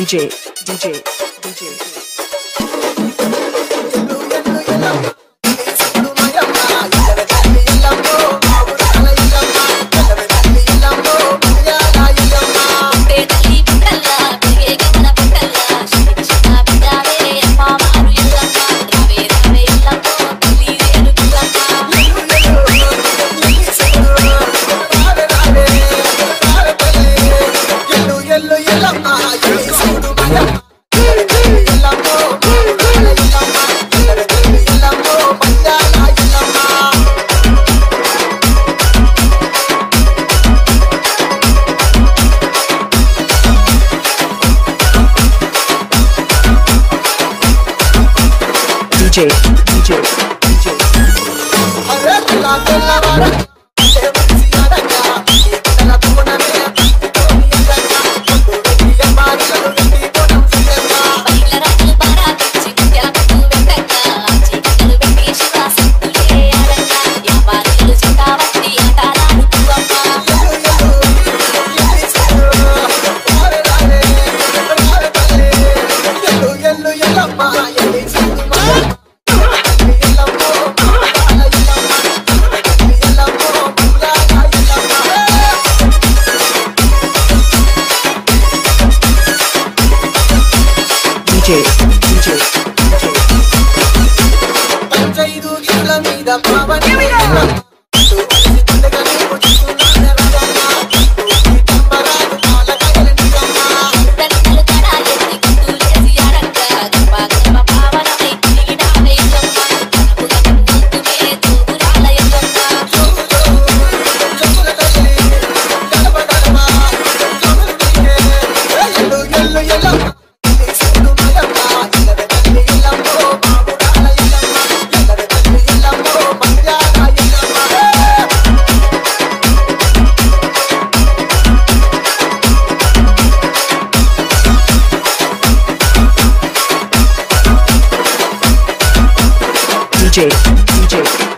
DJ, DJ, DJ. Music. పంచైదు మీద Pawan DJ, DJ.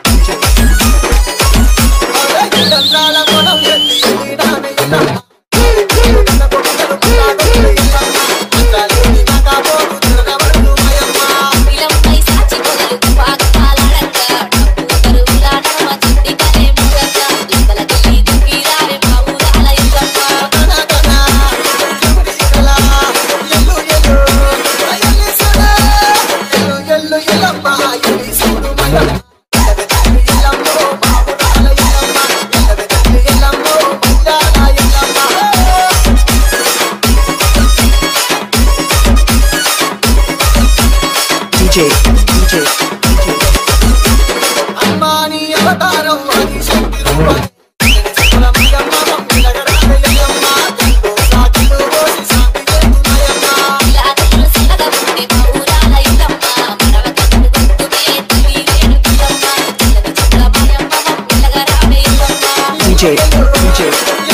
DJ, DJ.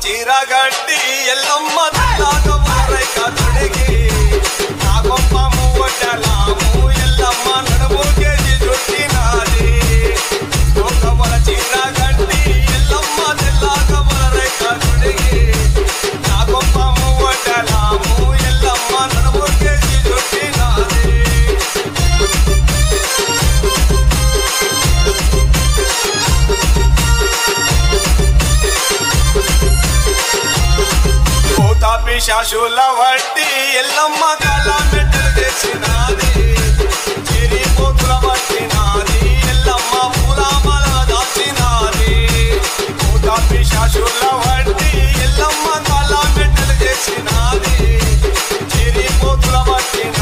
గవ్వల చీర శాపిశాశుల వట్టి ఎల్లమ్మ కళ మెట్టలు చేసినాది. చెరి పోతుల పట్టినాది ఎల్లమ్మ పూలమల దాచినాది. శాపిశాశుల వట్టి ఎల్లమ్మ కళ మెట్టలు చేసినాది. చెరి పోతుల పట్టినాది